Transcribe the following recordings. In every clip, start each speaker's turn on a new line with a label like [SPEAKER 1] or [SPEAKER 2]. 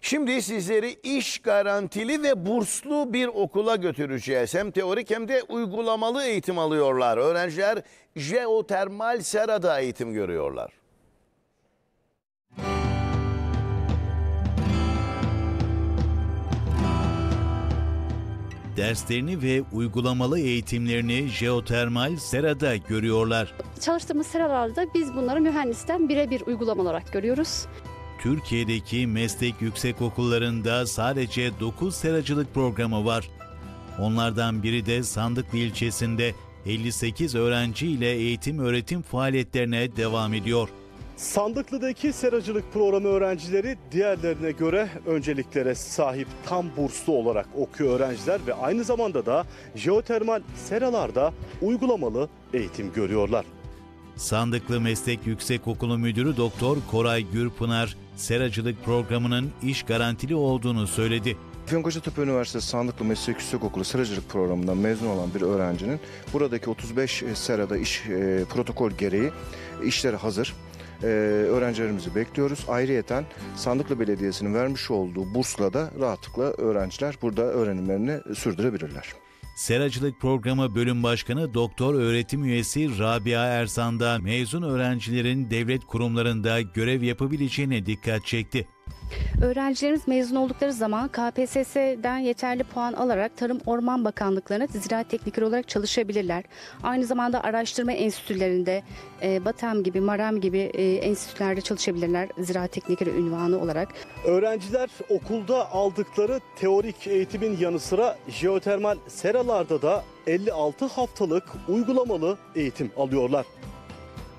[SPEAKER 1] Şimdi sizleri iş garantili ve burslu bir okula götüreceğiz. Hem teorik hem de uygulamalı eğitim alıyorlar. Öğrenciler jeotermal serada eğitim görüyorlar.
[SPEAKER 2] Derslerini ve uygulamalı eğitimlerini jeotermal serada görüyorlar.
[SPEAKER 3] Çalıştığımız seralarda biz bunları mühendisten birebir uygulama olarak görüyoruz.
[SPEAKER 2] Türkiye'deki meslek yüksekokullarında sadece 9 seracılık programı var. Onlardan biri de Sandıklı ilçesinde 58 öğrenci ile eğitim öğretim faaliyetlerine devam ediyor.
[SPEAKER 4] Sandıklı'daki seracılık programı öğrencileri diğerlerine göre önceliklere sahip tam burslu olarak okuyor öğrenciler ve aynı zamanda da jeotermal seralarda uygulamalı eğitim görüyorlar.
[SPEAKER 2] Sandıklı Meslek Yüksekokulu Müdürü Doktor Koray Gürpınar, seracılık programının iş garantili olduğunu söyledi.
[SPEAKER 5] Afyonkarahisar Üniversitesi Sandıklı Meslek Yüksekokulu Sıracılık Programı'ndan mezun olan bir öğrencinin buradaki 35 serada iş e, protokol gereği işleri hazır. E, öğrencilerimizi bekliyoruz. Ayrıyeten Sandıklı Belediyesi'nin vermiş olduğu bursla da rahatlıkla öğrenciler burada öğrenimlerini sürdürebilirler.
[SPEAKER 2] Seracılık Programı Bölüm Başkanı Doktor Öğretim Üyesi Rabia Ersan da mezun öğrencilerin devlet kurumlarında görev yapabileceğine dikkat çekti.
[SPEAKER 3] Öğrencilerimiz mezun oldukları zaman KPSS'den yeterli puan alarak Tarım Orman Bakanlıklarına ziraat teknikeri olarak çalışabilirler. Aynı zamanda araştırma enstitülerinde e, BATEM gibi, MARAM gibi e, enstitülerde çalışabilirler ziraat teknikeri ünvanı olarak.
[SPEAKER 4] Öğrenciler okulda aldıkları teorik eğitimin yanı sıra jeotermal seralarda da 56 haftalık uygulamalı eğitim alıyorlar.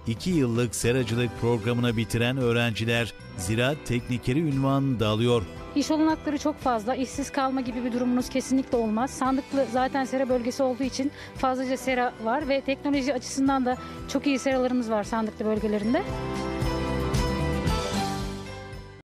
[SPEAKER 2] 2 yıllık seracılık programını bitiren öğrenciler ziraat teknikeri ünvanını da alıyor.
[SPEAKER 6] İş olanakları çok fazla. İşsiz kalma gibi bir durumunuz kesinlikle olmaz. Sandıklı zaten sera bölgesi olduğu için fazlaca sera var ve teknoloji açısından da çok iyi seralarımız var sandıklı bölgelerinde.